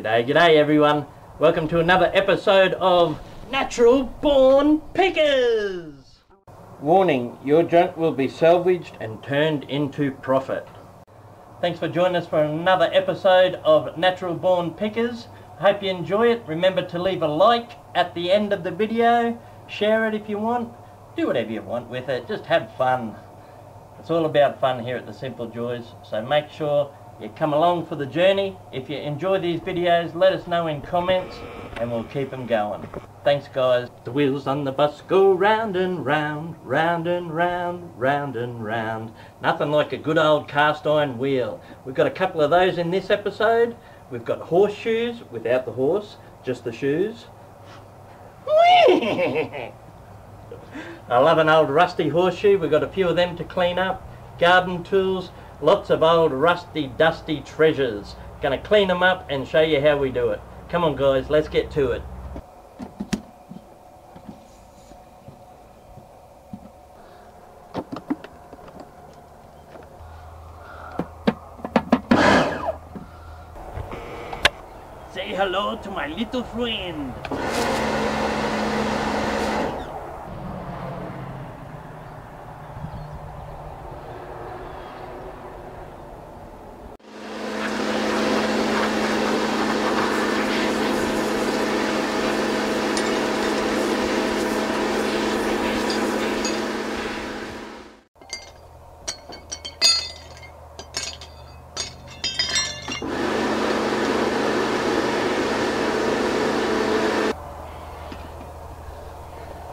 G'day, g'day everyone. Welcome to another episode of Natural Born Pickers. Warning, your junk will be salvaged and turned into profit. Thanks for joining us for another episode of Natural Born Pickers. Hope you enjoy it. Remember to leave a like at the end of the video. Share it if you want. Do whatever you want with it. Just have fun. It's all about fun here at The Simple Joys. So make sure you come along for the journey. If you enjoy these videos, let us know in comments and we'll keep them going. Thanks guys. The wheels on the bus go round and round, round and round, round and round. Nothing like a good old cast iron wheel. We've got a couple of those in this episode. We've got horseshoes without the horse, just the shoes. I love an old rusty horseshoe. We've got a few of them to clean up. Garden tools, lots of old rusty dusty treasures. Gonna clean them up and show you how we do it. Come on guys, let's get to it. Say hello to my little friend.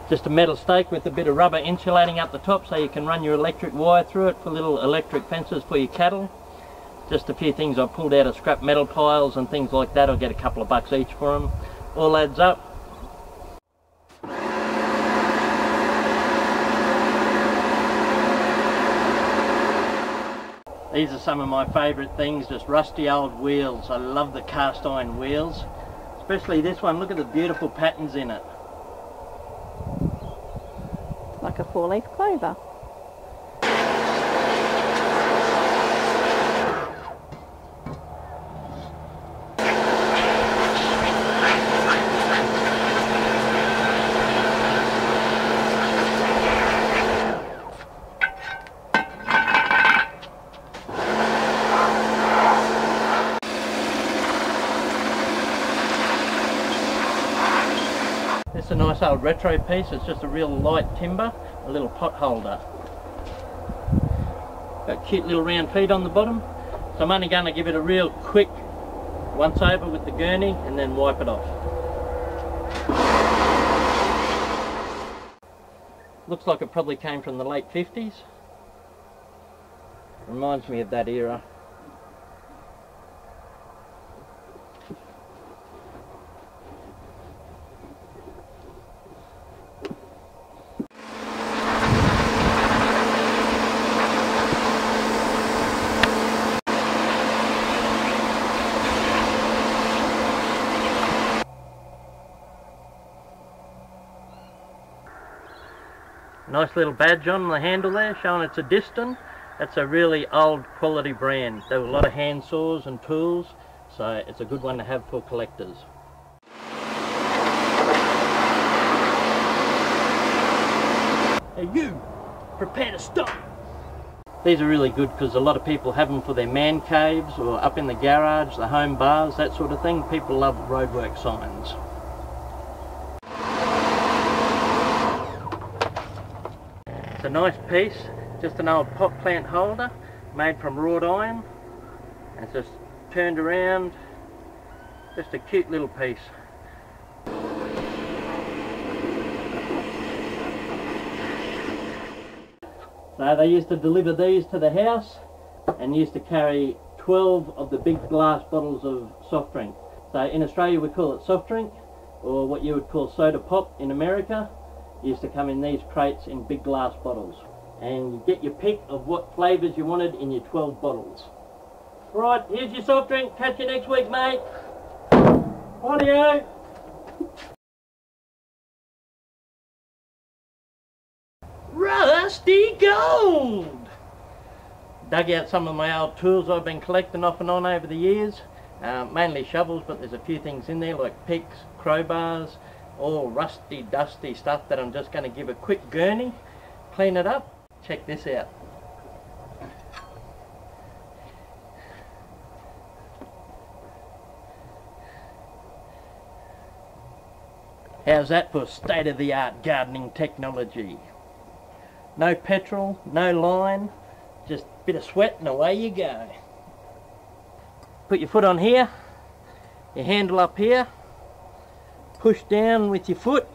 Just a metal stake with a bit of rubber insulating up the top so you can run your electric wire through it for little electric fences for your cattle. Just a few things I pulled out of scrap metal piles and things like that. I'll get a couple of bucks each for them. All adds up. These are some of my favourite things, just rusty old wheels. I love the cast iron wheels. Especially this one, look at the beautiful patterns in it. Like a four-leaf clover. Nice old retro piece. It's just a real light timber, a little pot holder. Got cute little round feet on the bottom. So I'm only going to give it a real quick once over with the gerni and then wipe it off. Looks like it probably came from the late 50s. Reminds me of that era. Nice little badge on the handle there showing it's a Disston. That's a really old quality brand. There were a lot of hand saws and tools, so it's a good one to have for collectors. Hey you, prepare to stop. These are really good because a lot of people have them for their man caves or up in the garage, the home bars, that sort of thing. People love roadwork signs. A nice piece, just an old pot plant holder made from wrought iron. And it's just turned around, just a cute little piece. So they used to deliver these to the house and used to carry 12 of the big glass bottles of soft drink. So in Australia we call it soft drink or what you would call soda pop in America used to come in these crates in big glass bottles and you get your pick of what flavours you wanted in your 12 bottles. Right, here's your soft drink. Catch you next week, mate. Audio. Rusty gold! Dug out some of my old tools I've been collecting off and on over the years. Uh, mainly shovels, but there's a few things in there like picks, crowbars, all rusty, dusty stuff that I'm just going to give a quick gerni, clean it up. Check this out. How's that for state-of-the-art gardening technology? No petrol, no line, just a bit of sweat and away you go. Put your foot on here, your handle up here, push down with your foot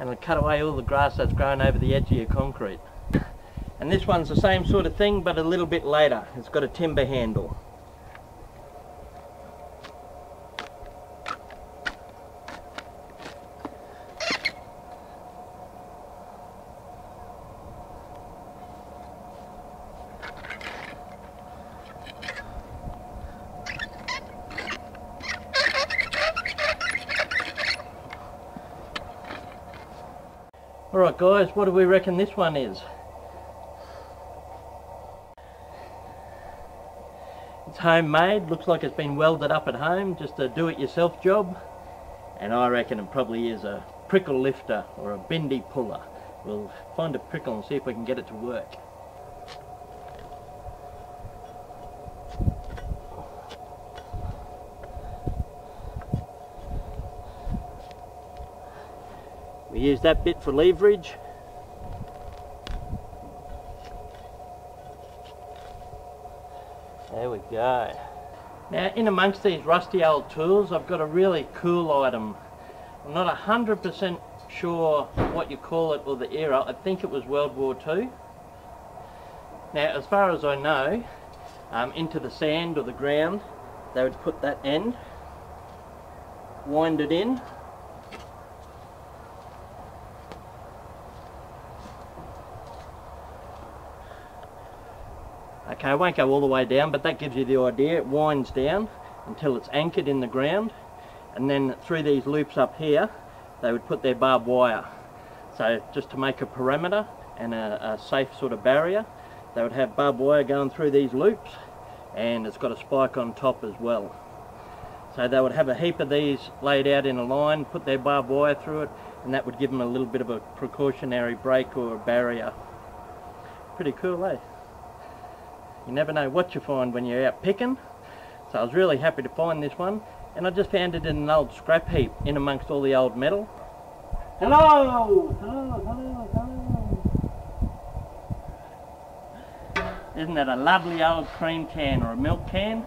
and it'll cut away all the grass that's grown over the edge of your concrete. And this one's the same sort of thing but a little bit later. It's got a timber handle. Alright guys, what do we reckon this one is? It's homemade, looks like it's been welded up at home, just a do-it-yourself job. And I reckon it probably is a prickle lifter or a bindi puller. We'll find a prickle and see if we can get it to work. Use that bit for leverage. There we go. Now in amongst these rusty old tools I've got a really cool item. I'm not 100% sure what you call it or the era. I think it was World War II. Now as far as I know, um, into the sand or the ground they would put that end, wind it in Okay, I won't go all the way down, but that gives you the idea. It winds down until it's anchored in the ground, and then through these loops up here, they would put their barbed wire. So just to make a perimeter and a, a safe sort of barrier, they would have barbed wire going through these loops, and it's got a spike on top as well. So they would have a heap of these laid out in a line, put their barbed wire through it, and that would give them a little bit of a precautionary break or a barrier. Pretty cool, eh? You never know what you find when you're out picking. So I was really happy to find this one. And I just found it in an old scrap heap in amongst all the old metal. Hello! Hello, hello, hello. Isn't that a lovely old cream can or a milk can?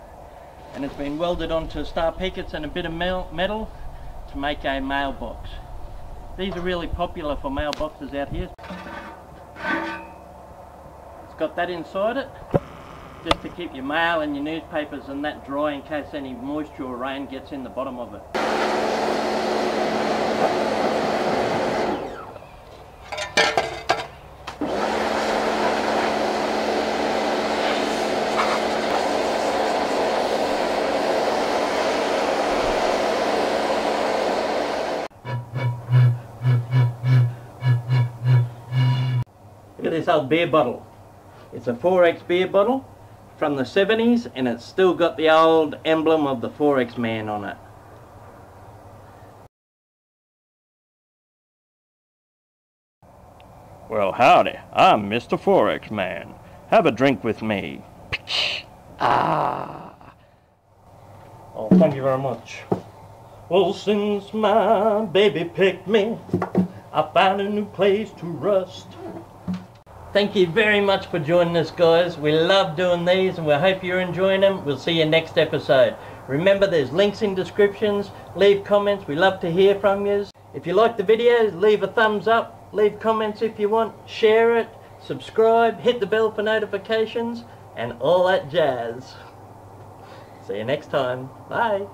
And it's been welded onto star pickets and a bit of metal to make a mailbox. These are really popular for mailboxes out here. It's got that inside it just to keep your mail and your newspapers and that dry in case any moisture or rain gets in the bottom of it. Look at this old beer bottle. It's a 4X beer bottle from the 70s and it's still got the old emblem of the 4X man on it. Well howdy, I'm Mr. 4X man. Have a drink with me. ah. Oh, thank you very much. Well, since my baby picked me, I found a new place to rust. Thank you very much for joining us guys. We love doing these and we hope you're enjoying them. We'll see you next episode. Remember there's links in descriptions. Leave comments. We love to hear from you. If you like the video, leave a thumbs up. Leave comments if you want. Share it. Subscribe. Hit the bell for notifications. And all that jazz. See you next time. Bye.